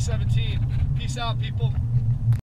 2017. Peace out, people.